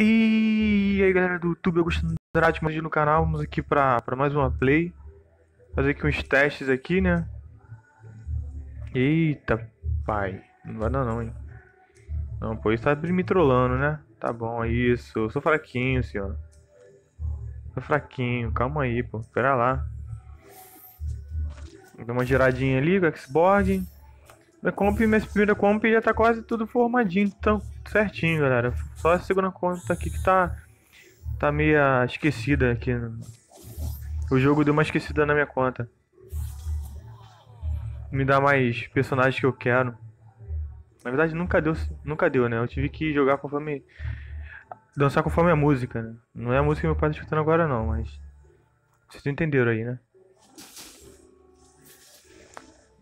E aí galera do YouTube, de Andrade mais no canal, vamos aqui pra, pra mais uma play. Fazer aqui uns testes aqui, né? Eita pai, não vai dar não, hein? Não, pô, isso tá me trollando, né? Tá bom, é isso, eu sou fraquinho, senhor. Sou fraquinho, calma aí, pô, pera lá. Dá uma giradinha ali com o Xbox minha comp, minha primeira comp já tá quase tudo formadinho, tão certinho, galera. Só a segunda conta aqui que tá tá meio esquecida aqui. O jogo deu uma esquecida na minha conta. Me dá mais personagens que eu quero. Na verdade nunca deu, nunca deu, né? Eu tive que jogar conforme dançar conforme a música, né? Não é a música que meu pai tá escutando agora não, mas vocês entenderam aí, né?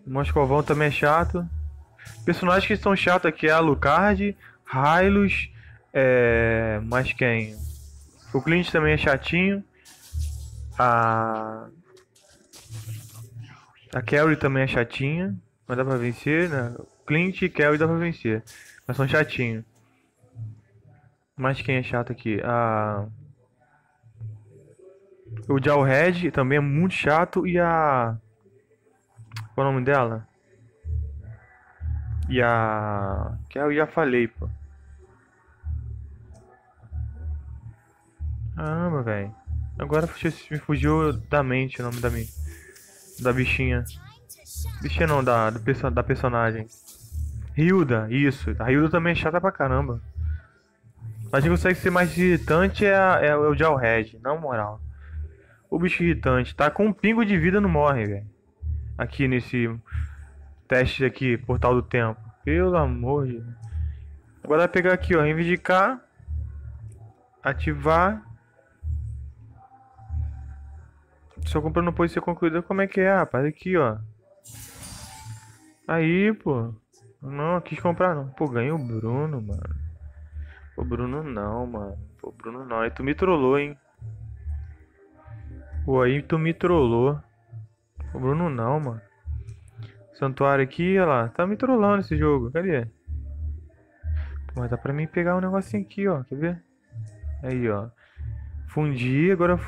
Moscovão também é chato. Personagens que são chatos aqui é a Lucard, Hylos, é... mais quem? O Clint também é chatinho. A. A Carrie também é chatinha. Mas dá pra vencer, né? Clint e Carrie dá pra vencer. Mas são chatinhos. Mas quem é chato aqui? A. O Jalred também é muito chato. E a. Qual é o nome dela? E a. Que eu já falei, pô. Caramba, velho. Agora me fugiu da mente o nome da minha. Da bichinha. Bichinha não, da, do, da personagem. Hilda, isso. A Hilda também é chata pra caramba. Mas quem consegue ser mais irritante é, a, é o Jalred, na moral. O bicho irritante. Tá com um pingo de vida não morre, velho aqui nesse teste aqui, portal do tempo. Pelo amor de Deus. Agora vai pegar aqui, ó, reivindicar, ativar. Sua compra não pode ser concluída, como é que é, rapaz? Aqui, ó. Aí, pô. Não, quis comprar não. Pô, ganhei o Bruno, mano. O Bruno não, mano. Pô, Bruno não. Aí tu me trollou, hein. Pô, aí tu me trollou. O Bruno não, mano. Santuário aqui, olha lá. Tá me trollando esse jogo. Cadê? Mas dá pra mim pegar um negocinho aqui, ó. Quer ver? Aí, ó. Fundi, agora...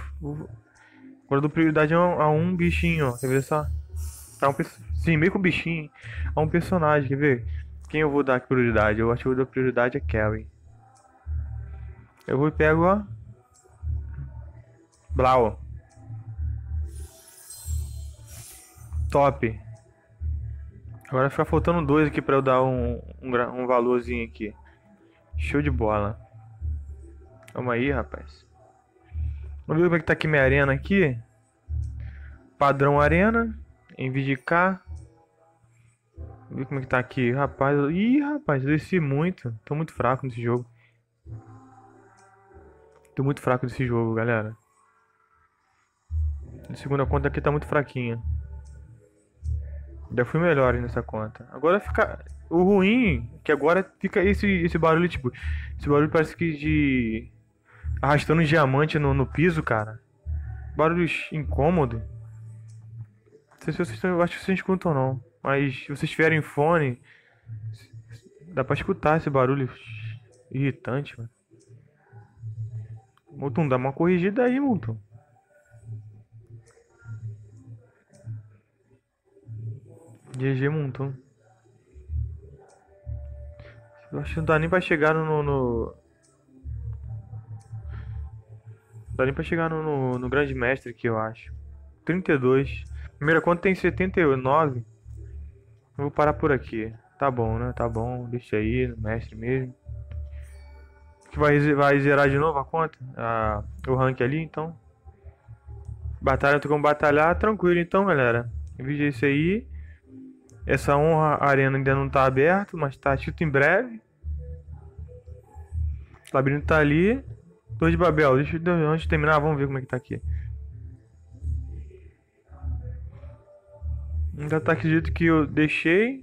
Agora dou prioridade a um, um bichinho, ó. Quer ver só? A um, sim, meio com bichinho. A um personagem, quer ver? Quem eu vou dar prioridade? Eu acho que eu dar prioridade a Carrie. Eu vou e pego, ó. Blau. Top. Agora fica faltando dois aqui pra eu dar um, um, um valorzinho aqui. Show de bola. Calma aí, rapaz. Vamos ver como é que tá aqui minha arena aqui. Padrão arena. Cá. Vamos ver como é que tá aqui. Rapaz, ih, rapaz, eu desci muito. Tô muito fraco nesse jogo. Tô muito fraco nesse jogo, galera. A segunda conta aqui tá muito fraquinha. Já fui melhor nessa conta. Agora fica. O ruim que agora fica esse, esse barulho, tipo. Esse barulho parece que de. Arrastando diamante no, no piso, cara. Barulho incômodo. Não sei se vocês eu acho que vocês escutam não. Mas se vocês tiverem fone. Dá pra escutar esse barulho irritante, mano. Multum, dá uma corrigida aí, Multum. GG Montum. Eu acho que não dá nem pra chegar no. no... Não dá nem pra chegar no, no, no Grande Mestre aqui, eu acho. 32. Primeira conta tem 79. Eu vou parar por aqui. Tá bom, né? Tá bom. Deixa aí, no mestre mesmo. Que vai, vai zerar de novo a conta? O rank ali, então. Batalha, tu como batalhar, tranquilo então, galera. Vídeo isso aí. Essa honra arena ainda não está aberto, mas está escrito em breve. O labirinto está ali. Torre de Babel. Deixa eu, antes de terminar, vamos ver como é que tá aqui. Ainda tá jeito que eu deixei.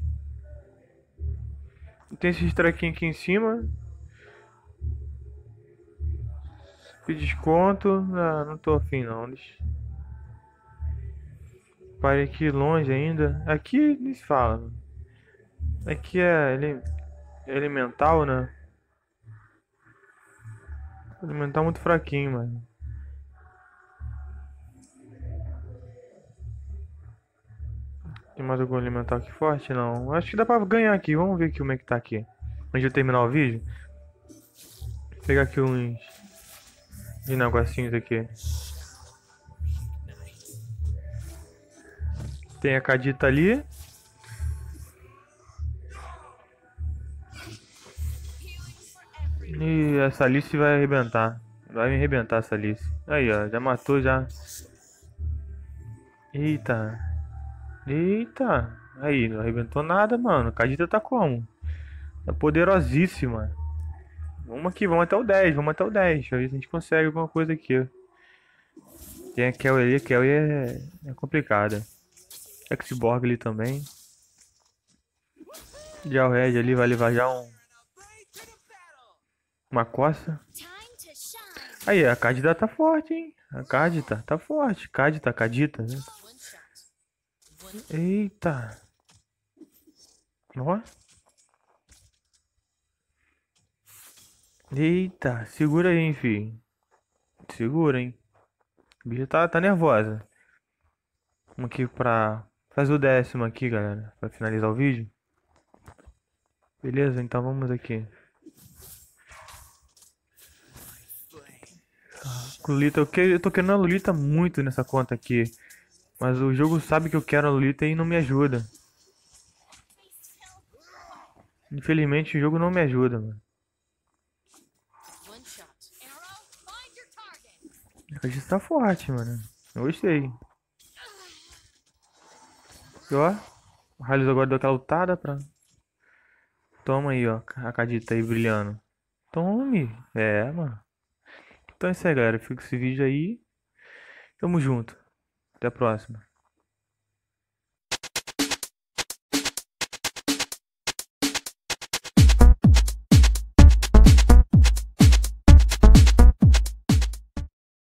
Tem esses trequinhos aqui em cima. Que desconto. Ah, não tô afim não. Deixa... Aqui longe ainda. Aqui nem se fala. Aqui é, ele, é elemental, né? Elemental muito fraquinho, mano. Tem mais algum elemental aqui forte? Não. Acho que dá pra ganhar aqui. Vamos ver aqui como é que tá aqui. Antes de terminar o vídeo. Vou pegar aqui uns... De negocinhos aqui. Tem a cadita ali. E essa Alice vai arrebentar. Vai me arrebentar essa Alice. Aí, ó. Já matou, já. Eita. Eita. Aí, não arrebentou nada, mano. Cadita tá como? Tá poderosíssima. Vamos aqui, vamos até o 10. Vamos até o 10. Deixa eu ver se a gente consegue alguma coisa aqui. Tem a Kelly ali. A é, é complicada. X-Borg ali também. Já o Red ali vai levar já um... Uma coça. Aí, a Cadita tá forte, hein? A Cadita tá forte. Cadita, Cadita, né? Eita. Ó. Eita, segura aí, enfim. Segura, hein. O bicho tá, tá nervosa. Vamos aqui pra fazer o décimo aqui, galera. Pra finalizar o vídeo. Beleza, então vamos aqui. Lolita, eu, que, eu tô querendo a Lolita muito nessa conta aqui. Mas o jogo sabe que eu quero a Lolita e não me ajuda. Infelizmente o jogo não me ajuda, mano. Gente tá forte, mano. Eu gostei. Ó. O Raios agora deu aquela lutada pra... Toma aí, ó. A cadita aí brilhando. Tome. É, mano. Então é isso aí, galera. Fica esse vídeo aí. Tamo junto. Até a próxima.